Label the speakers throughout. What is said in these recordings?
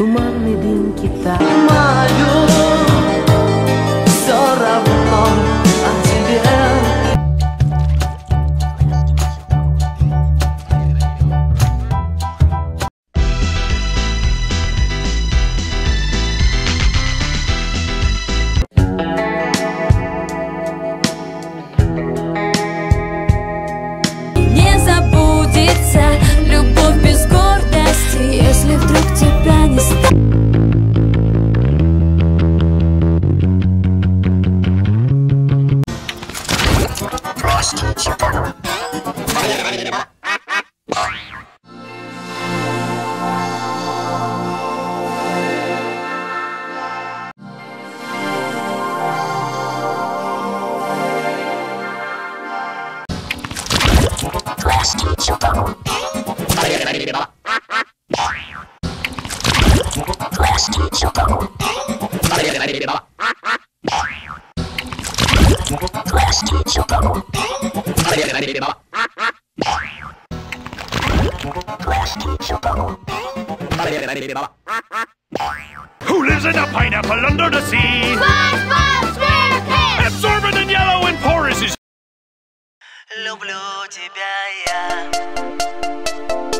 Speaker 1: туманный дым
Speaker 2: Китая. забудется
Speaker 3: Who lives in a pineapple under the sea? Absorbent and yellow and porous is
Speaker 1: Люблю тебя я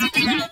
Speaker 1: Yeah.